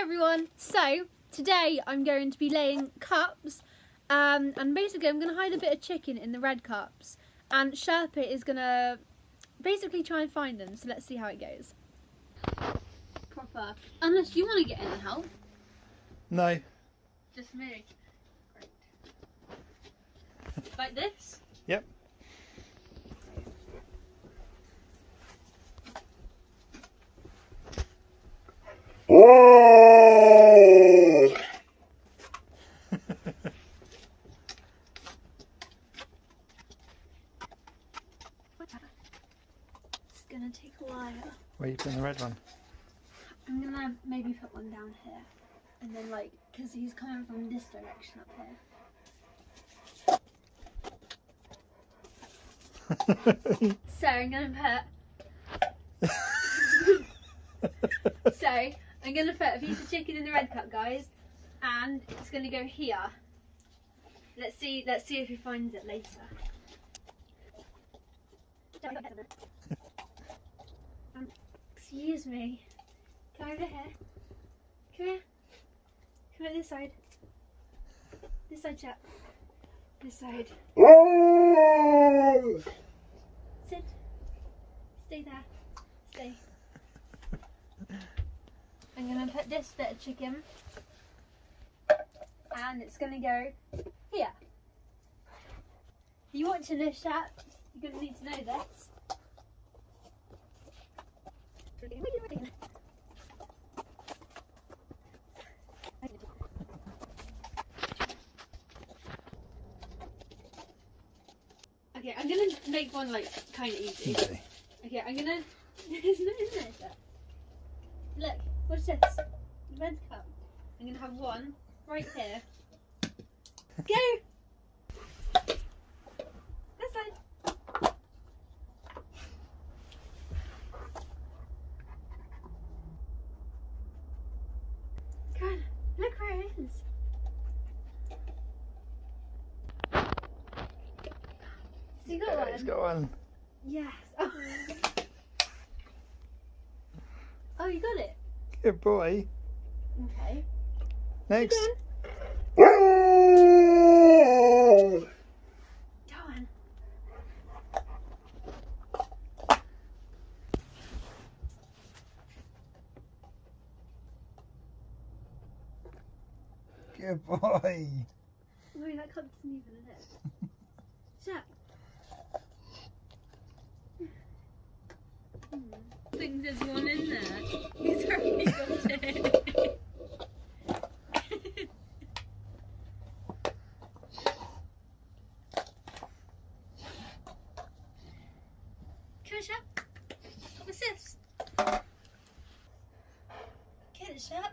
everyone. So today I'm going to be laying cups, um, and basically I'm going to hide a bit of chicken in the red cups, and Sherpa is going to basically try and find them. So let's see how it goes. Proper. Unless you want to get in and help. No. Just me. Great. Like this. Yep. Oh! It's gonna take a while. Where you putting the red one? I'm gonna maybe put one down here, and then like, cause he's coming from this direction up here. So I'm gonna put. so I'm gonna put a piece of chicken in the red cup, guys, and it's gonna go here. Let's see. Let's see if he finds it later. Um, excuse me. Come over here. Come here. Come over this side. This side, chap. This side. Oh! Sit. Stay there. Stay. I'm put this bit of chicken and it's gonna go here. You watching this chat? You're gonna need to know this. Okay, I'm gonna make one like kind of easy. Easy. Okay, I'm gonna. There's no in there. Jack. Look, what's this? Red cup. I'm gonna have one right here. Go. This side. God, look where it is. So you got one. He's got one. Yes. Oh. oh, you got it. Good boy. Okay. Next. Go on. Go on. Good boy. Wait, that doesn't even in it. Shut. Hmm. Think there's one in there. He's already got it. On, Shep. What's this? Get it, Shep.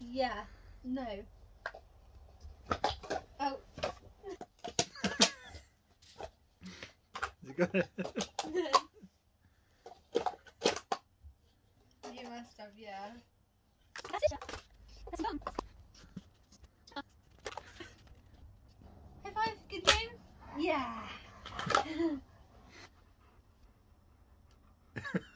Yeah. No. Oh. You got it. that stuff, yeah. That's it. That's fun. High five, good game? Yeah.